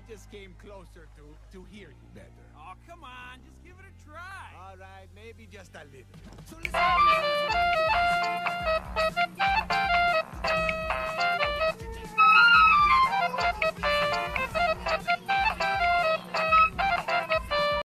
I just came closer to to hear you better. Oh, come on, just give it a try. All right, maybe just a little. So listen,